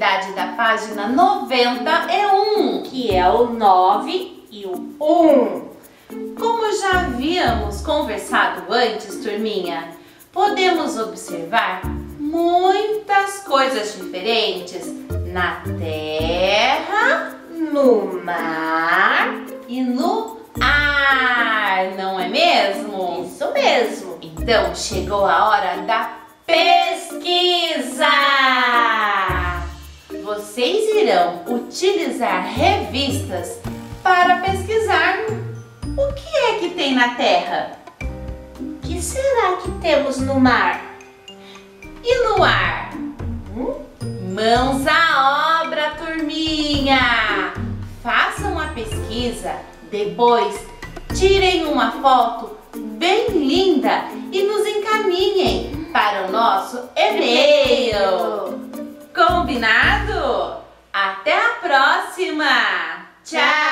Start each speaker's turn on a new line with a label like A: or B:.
A: da página 91, que é o 9 e o 1. Como já havíamos conversado antes, turminha, podemos observar muitas coisas diferentes na terra, no mar e no ar, não é mesmo?
B: Isso mesmo.
A: Então chegou a hora da pesquisa! Vocês irão utilizar revistas para pesquisar o que é que tem na Terra.
B: O que será que temos no mar?
A: E no ar? Hum? Mãos à obra, turminha! Façam a pesquisa, depois tirem uma foto bem linda e nos encaminhem para o nosso e-mail. Combinado? Próxima! Tchau!